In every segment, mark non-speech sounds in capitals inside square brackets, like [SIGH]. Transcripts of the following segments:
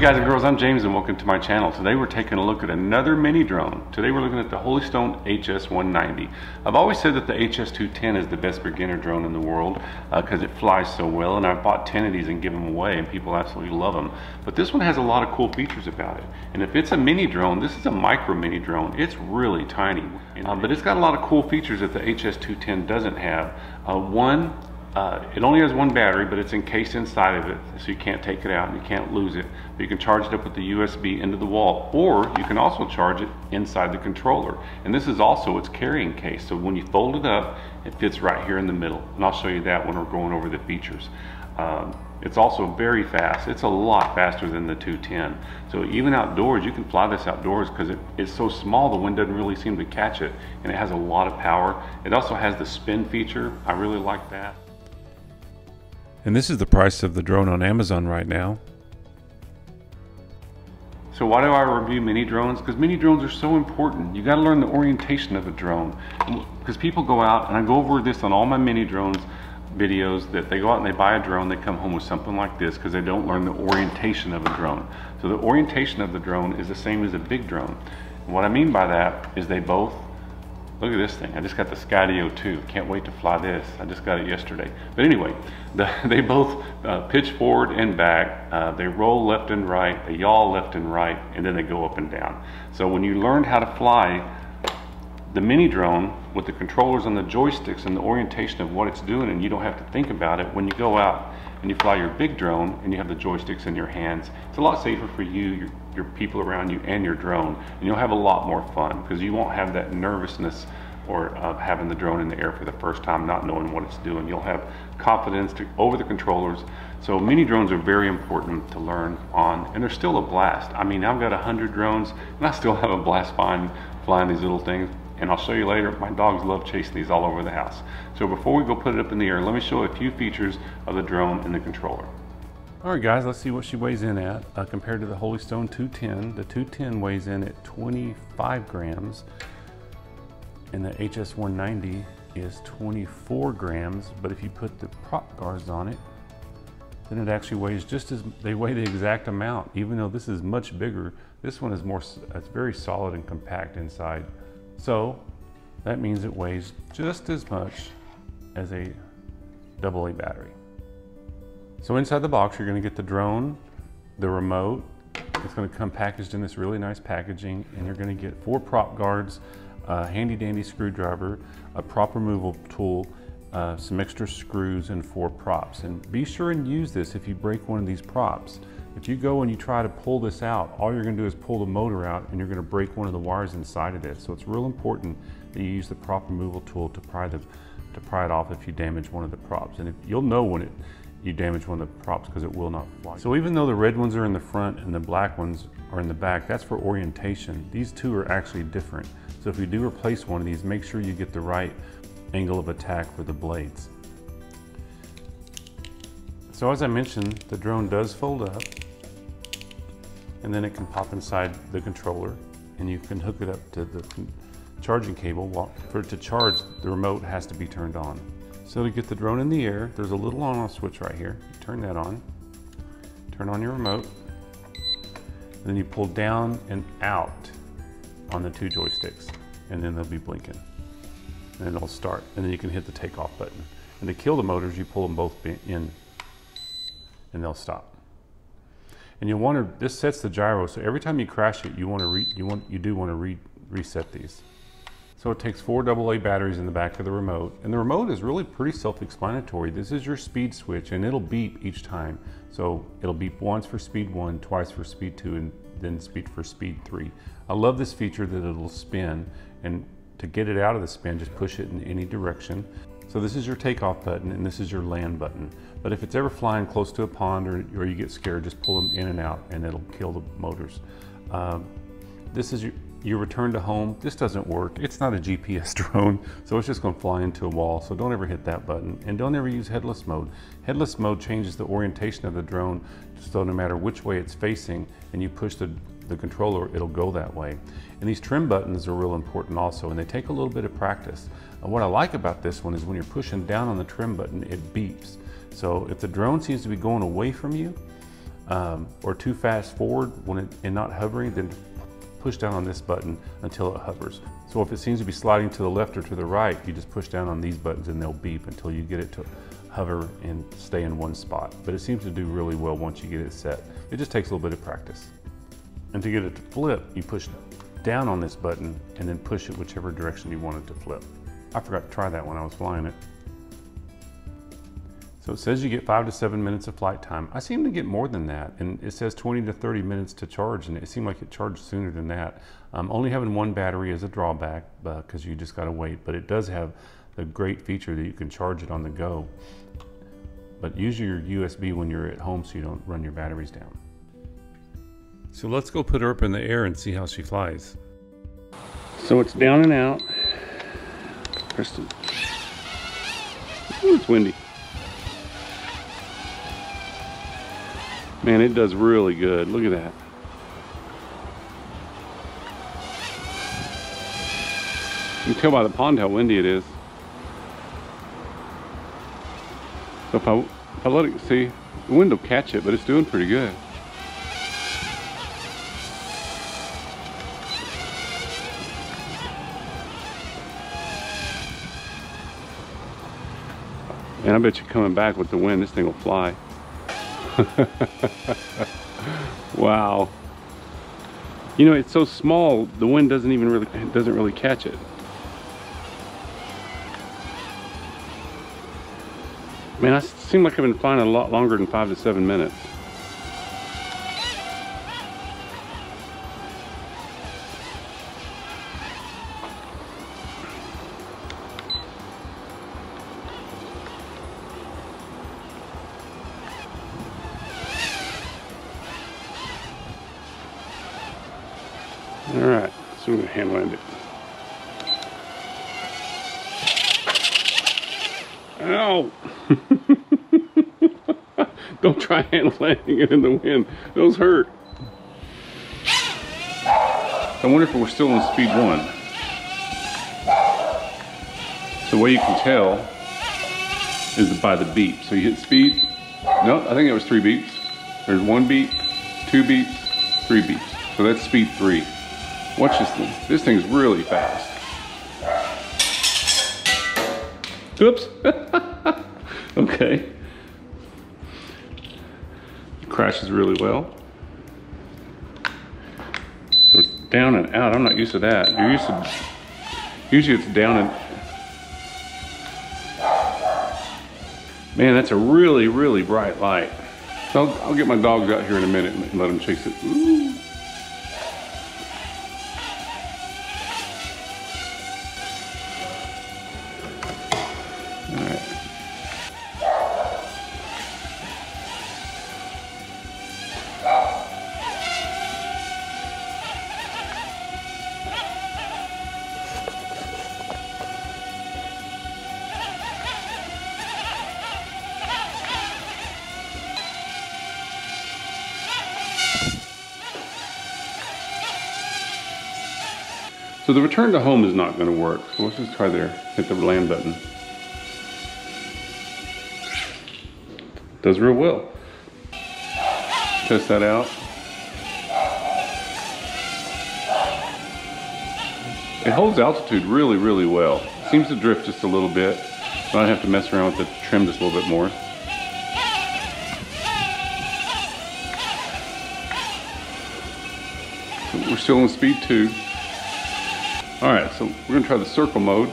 Hey guys and girls, I'm James and welcome to my channel. Today we're taking a look at another mini drone. Today we're looking at the Holy Stone HS-190. I've always said that the HS-210 is the best beginner drone in the world because uh, it flies so well and I've bought 10 of these and give them away and people absolutely love them. But this one has a lot of cool features about it. And if it's a mini drone, this is a micro mini drone. It's really tiny. Uh, but it's got a lot of cool features that the HS-210 doesn't have. Uh, one, uh, it only has one battery, but it's encased inside of it, so you can't take it out and you can't lose it. But you can charge it up with the USB into the wall, or you can also charge it inside the controller. And this is also its carrying case, so when you fold it up, it fits right here in the middle. And I'll show you that when we're going over the features. Um, it's also very fast. It's a lot faster than the 210. So even outdoors, you can fly this outdoors because it, it's so small the wind doesn't really seem to catch it. And it has a lot of power. It also has the spin feature. I really like that. And this is the price of the drone on Amazon right now. So why do I review mini drones? Because mini drones are so important. You got to learn the orientation of a drone. Because people go out, and I go over this on all my mini drones videos, that they go out and they buy a drone, they come home with something like this because they don't learn the orientation of a drone. So the orientation of the drone is the same as a big drone. And what I mean by that is they both Look at this thing. I just got the Skydio 2. Can't wait to fly this. I just got it yesterday. But anyway, the, [LAUGHS] they both uh, pitch forward and back. Uh, they roll left and right. They yaw left and right. And then they go up and down. So when you learned how to fly the mini drone with the controllers and the joysticks and the orientation of what it's doing and you don't have to think about it when you go out and you fly your big drone and you have the joysticks in your hands it's a lot safer for you your, your people around you and your drone and you'll have a lot more fun because you won't have that nervousness or uh, having the drone in the air for the first time not knowing what it's doing you'll have confidence to, over the controllers so mini drones are very important to learn on and they're still a blast I mean I've got a hundred drones and I still [LAUGHS] have a blast flying flying these little things and I'll show you later, my dogs love chasing these all over the house. So before we go put it up in the air, let me show a few features of the drone and the controller. All right guys, let's see what she weighs in at uh, compared to the Holy Stone 210. The 210 weighs in at 25 grams and the HS190 is 24 grams, but if you put the prop guards on it, then it actually weighs just as, they weigh the exact amount, even though this is much bigger. This one is more, it's very solid and compact inside. So that means it weighs just as much as a AA battery. So inside the box, you're gonna get the drone, the remote, it's gonna come packaged in this really nice packaging and you're gonna get four prop guards, a handy dandy screwdriver, a prop removal tool, uh, some extra screws and four props. And be sure and use this if you break one of these props. If you go and you try to pull this out, all you're gonna do is pull the motor out and you're gonna break one of the wires inside of it. So it's real important that you use the prop removal tool to pry, the, to pry it off if you damage one of the props. And if, you'll know when it, you damage one of the props because it will not fly. So even though the red ones are in the front and the black ones are in the back, that's for orientation. These two are actually different. So if you do replace one of these, make sure you get the right angle of attack for the blades. So as I mentioned, the drone does fold up and then it can pop inside the controller and you can hook it up to the charging cable. For it to charge, the remote has to be turned on. So to get the drone in the air, there's a little on off switch right here. You turn that on, turn on your remote, then you pull down and out on the two joysticks and then they'll be blinking and it'll start and then you can hit the takeoff button. And to kill the motors, you pull them both in and they'll stop. And you'll want to, this sets the gyro, so every time you crash it, you want to re, you want, you do want to re, reset these. So it takes four AA batteries in the back of the remote, and the remote is really pretty self-explanatory. This is your speed switch, and it'll beep each time. So it'll beep once for speed one, twice for speed two, and then speed for speed three. I love this feature that it'll spin, and to get it out of the spin, just push it in any direction. So this is your takeoff button and this is your land button. But if it's ever flying close to a pond or, or you get scared, just pull them in and out and it'll kill the motors. Um, this is your, your return to home. This doesn't work. It's not a GPS [LAUGHS] drone, so it's just gonna fly into a wall. So don't ever hit that button and don't ever use headless mode. Headless mode changes the orientation of the drone so no matter which way it's facing and you push the the controller, it'll go that way. And these trim buttons are real important also, and they take a little bit of practice. And what I like about this one is when you're pushing down on the trim button, it beeps. So if the drone seems to be going away from you, um, or too fast forward when it, and not hovering, then push down on this button until it hovers. So if it seems to be sliding to the left or to the right, you just push down on these buttons and they'll beep until you get it to hover and stay in one spot. But it seems to do really well once you get it set. It just takes a little bit of practice. And to get it to flip, you push down on this button and then push it whichever direction you want it to flip. I forgot to try that when I was flying it. So it says you get five to seven minutes of flight time. I seem to get more than that. And it says 20 to 30 minutes to charge and it seemed like it charged sooner than that. Um, only having one battery is a drawback because uh, you just gotta wait, but it does have the great feature that you can charge it on the go. But use your USB when you're at home so you don't run your batteries down. So let's go put her up in the air and see how she flies. So it's down and out. Kristen. Ooh, it's windy. Man, it does really good. Look at that. You can tell by the pond how windy it is. So if I, if I let it, see, the wind will catch it, but it's doing pretty good. And I bet you coming back with the wind, this thing will fly. [LAUGHS] wow. You know, it's so small, the wind doesn't even really, doesn't really catch it. Man, I seem like I've been flying a lot longer than five to seven minutes. So we're gonna hand land it. Ow! [LAUGHS] Don't try hand landing it in the wind. Those hurt. I wonder if we're still on speed one. So the way you can tell is by the beep. So you hit speed. No, I think it was three beeps. There's one beep, two beeps, three beeps. So that's speed three. Watch this thing. This thing's really fast. Oops. [LAUGHS] okay. Crashes really well. It's down and out. I'm not used to that. You're used to, usually it's down and, man, that's a really, really bright light. So I'll, I'll get my dogs out here in a minute and let them chase it. Ooh. So the return to home is not going to work. So let's just try there. Hit the land button. Does real well. Test that out. It holds altitude really, really well. Seems to drift just a little bit. But I have to mess around with the trim just a little bit more. we're still in speed two. All right, so we're gonna try the circle mode.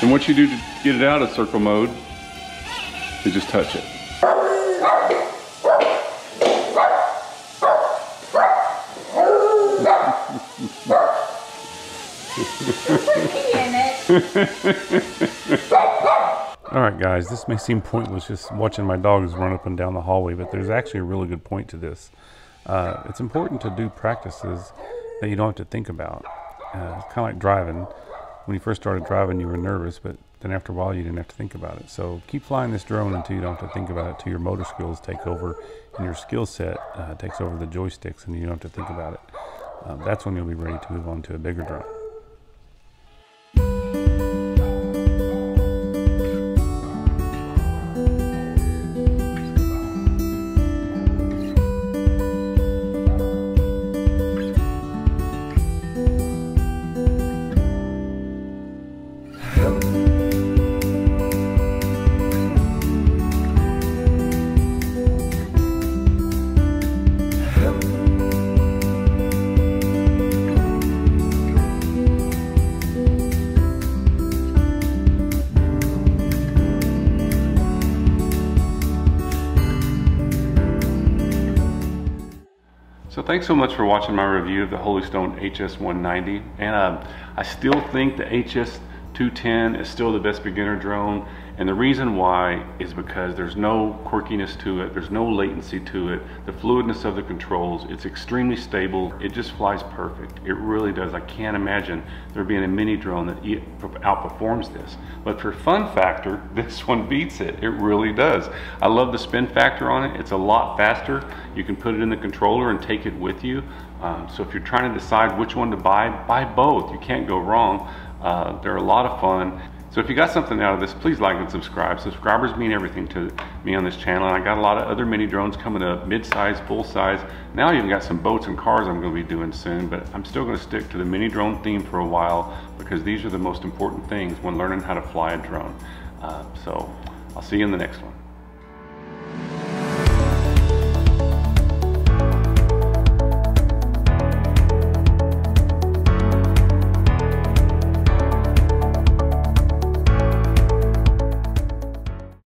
And what you do to get it out of circle mode is just touch it. [LAUGHS] All right, guys, this may seem pointless just watching my dogs run up and down the hallway, but there's actually a really good point to this. Uh, it's important to do practices that you don't have to think about. Uh, it's kind of like driving. When you first started driving, you were nervous, but then after a while, you didn't have to think about it. So keep flying this drone until you don't have to think about it, until your motor skills take over and your skill set uh, takes over the joysticks and you don't have to think about it. Um, that's when you'll be ready to move on to a bigger drone. Thanks so much for watching my review of the Holy Stone HS190. And uh, I still think the HS210 is still the best beginner drone. And the reason why is because there's no quirkiness to it, there's no latency to it, the fluidness of the controls, it's extremely stable, it just flies perfect. It really does. I can't imagine there being a mini drone that outperforms this. But for fun factor, [LAUGHS] this one beats it. It really does. I love the spin factor on it. It's a lot faster. You can put it in the controller and take it with you. Um, so if you're trying to decide which one to buy, buy both. You can't go wrong. Uh, they're a lot of fun. So if you got something out of this, please like and subscribe. Subscribers mean everything to me on this channel. And I got a lot of other mini drones coming up, mid-size, full-size. Now I even got some boats and cars I'm gonna be doing soon, but I'm still gonna stick to the mini drone theme for a while because these are the most important things when learning how to fly a drone. Uh, so I'll see you in the next one.